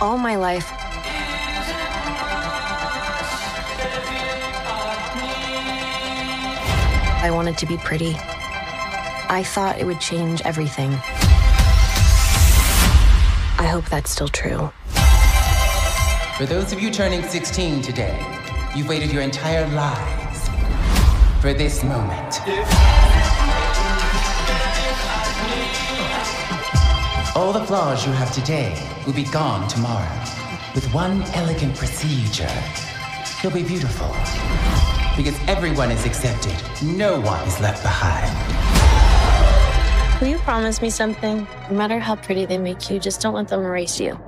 All my life, I wanted to be pretty. I thought it would change everything. I hope that's still true. For those of you turning 16 today, you've waited your entire lives for this moment. All the flaws you have today will be gone tomorrow. With one elegant procedure, you'll be beautiful. Because everyone is accepted, no one is left behind. Will you promise me something? No matter how pretty they make you, just don't let them erase you.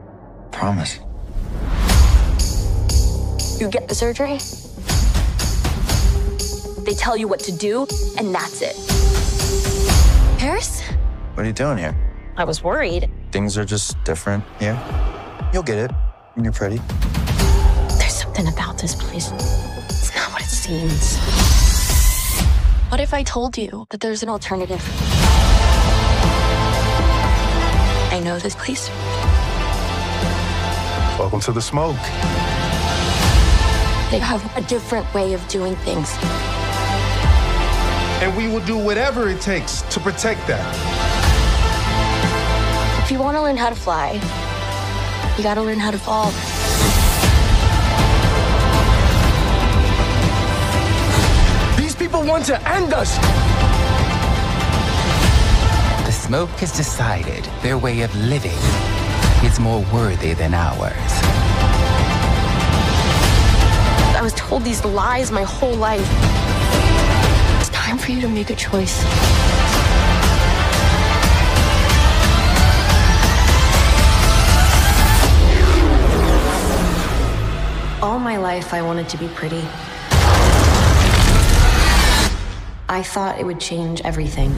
Promise. You get the surgery, they tell you what to do, and that's it. Peris? What are you doing here? I was worried. Things are just different here. You'll get it when you're pretty. There's something about this place. It's not what it seems. What if I told you that there's an alternative? I know this place. Welcome to the smoke. They have a different way of doing things. And we will do whatever it takes to protect that. Learn how to fly, you got to learn how to fall. These people want to end us. The smoke has decided their way of living is more worthy than ours. I was told these lies my whole life. It's time for you to make a choice. All my life, I wanted to be pretty. I thought it would change everything.